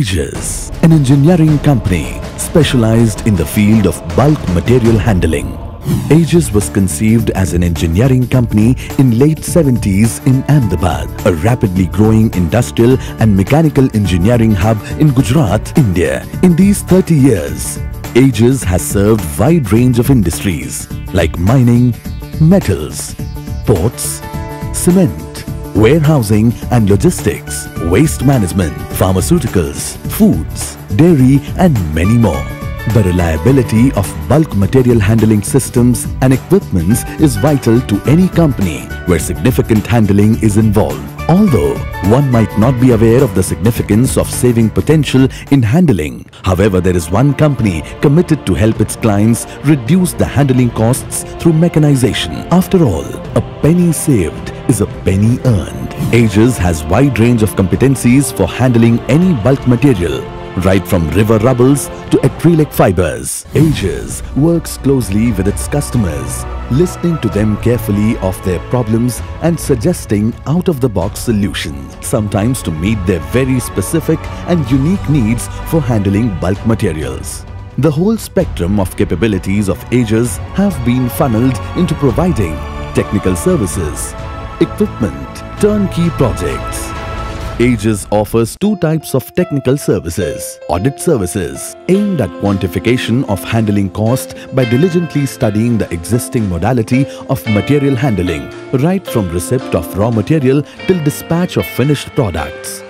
Aegis, an engineering company specialized in the field of bulk material handling. Aegis was conceived as an engineering company in late 70s in Ahmedabad, a rapidly growing industrial and mechanical engineering hub in Gujarat, India. In these 30 years, Aegis has served wide range of industries like mining, metals, ports, cement, warehousing and logistics, waste management, pharmaceuticals, foods, dairy and many more. The reliability of bulk material handling systems and equipments is vital to any company where significant handling is involved. Although one might not be aware of the significance of saving potential in handling, however, there is one company committed to help its clients reduce the handling costs through mechanization. After all, a penny saved is a penny earned. Aegis has wide range of competencies for handling any bulk material right from river rubbles to acrylic fibers. Aegis works closely with its customers, listening to them carefully of their problems and suggesting out-of-the-box solutions, sometimes to meet their very specific and unique needs for handling bulk materials. The whole spectrum of capabilities of Aegis have been funneled into providing technical services, equipment, turnkey projects, Aegis offers two types of technical services. Audit services aimed at quantification of handling cost by diligently studying the existing modality of material handling, right from receipt of raw material till dispatch of finished products.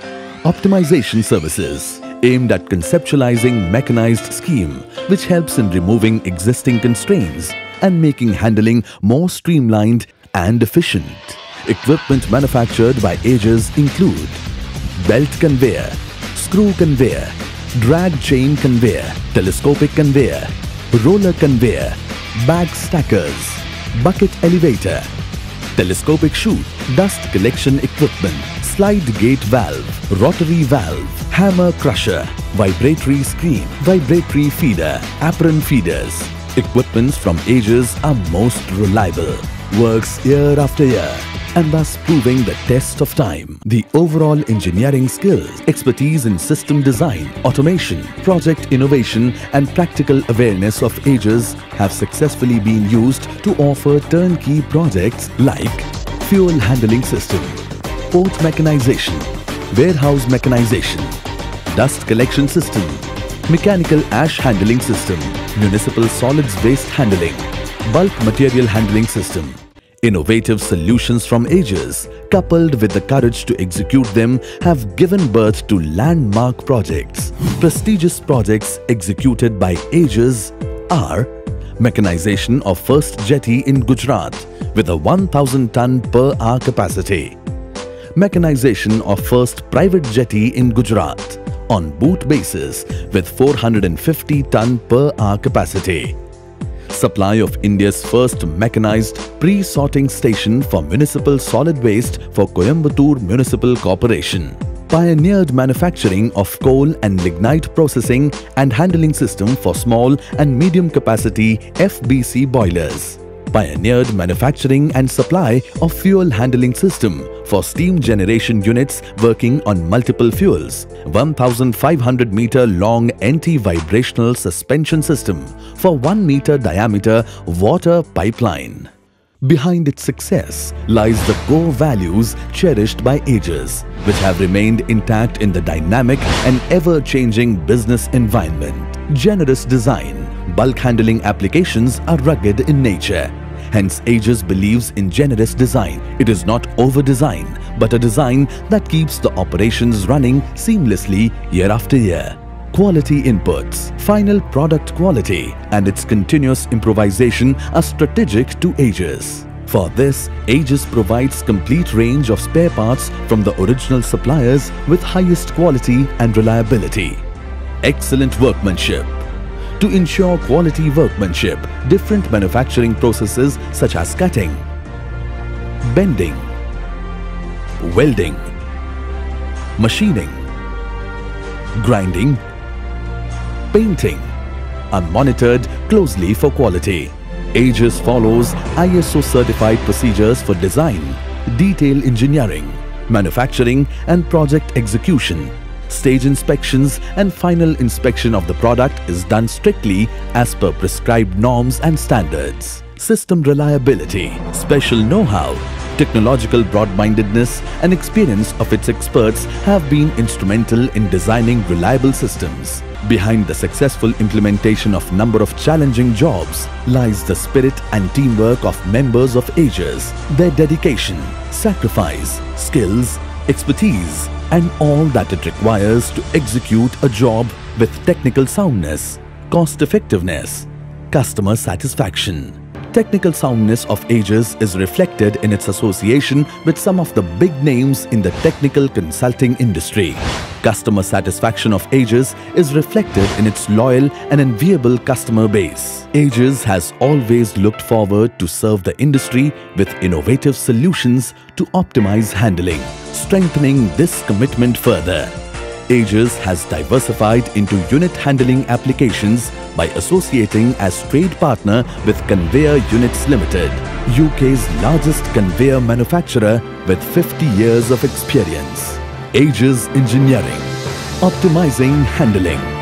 Optimization services aimed at conceptualizing mechanized scheme which helps in removing existing constraints and making handling more streamlined and efficient. Equipment manufactured by Aegis include belt conveyor, screw conveyor, drag chain conveyor, telescopic conveyor, roller conveyor, bag stackers, bucket elevator, telescopic chute, dust collection equipment, slide gate valve, rotary valve, hammer crusher, vibratory screen, vibratory feeder, apron feeders. Equipments from Aegis are most reliable, works year after year and thus proving the test of time. The overall engineering skills, expertise in system design, automation, project innovation and practical awareness of Aegis have successfully been used to offer turnkey projects like fuel handling system, port mechanization, warehouse mechanization, dust collection system, mechanical ash handling system, municipal solids waste handling, bulk material handling system, Innovative solutions from Aegis, coupled with the courage to execute them, have given birth to landmark projects. Prestigious projects executed by Aegis are Mechanization of first jetty in Gujarat with a 1000 ton per hour capacity. Mechanization of first private jetty in Gujarat on BOOT basis with 450 ton per hour capacity supply of India's first mechanized pre-sorting station for municipal solid waste for Coimbatore Municipal Corporation. Pioneered manufacturing of coal and lignite processing and handling system for small and medium capacity FBC boilers pioneered manufacturing and supply of fuel handling system for steam generation units working on multiple fuels, 1500 meter long anti-vibrational suspension system for 1 meter diameter water pipeline. Behind its success lies the core values cherished by Aegis, which have remained intact in the dynamic and ever-changing business environment. Generous design, bulk handling applications are rugged in nature Hence, Aegis believes in generous design. It is not over-design, but a design that keeps the operations running seamlessly year after year. Quality inputs, final product quality and its continuous improvisation are strategic to Aegis. For this, Aegis provides complete range of spare parts from the original suppliers with highest quality and reliability. Excellent workmanship, to ensure quality workmanship, different manufacturing processes such as cutting, bending, welding, machining, grinding, painting are monitored closely for quality. Aegis follows ISO certified procedures for design, detail engineering, manufacturing and project execution Stage inspections and final inspection of the product is done strictly as per prescribed norms and standards. System reliability, special know-how, technological broad-mindedness and experience of its experts have been instrumental in designing reliable systems. Behind the successful implementation of a number of challenging jobs lies the spirit and teamwork of members of Aegis, their dedication, sacrifice, skills, expertise and all that it requires to execute a job with technical soundness, cost effectiveness, customer satisfaction. Technical soundness of Aegis is reflected in its association with some of the big names in the technical consulting industry. Customer satisfaction of Aegis is reflected in its loyal and enviable customer base. Aegis has always looked forward to serve the industry with innovative solutions to optimize handling, strengthening this commitment further. Aegis has diversified into unit handling applications by associating as trade partner with Conveyor Units Limited, UK's largest conveyor manufacturer with 50 years of experience. Aegis Engineering, optimizing handling.